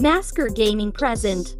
Masker Gaming present.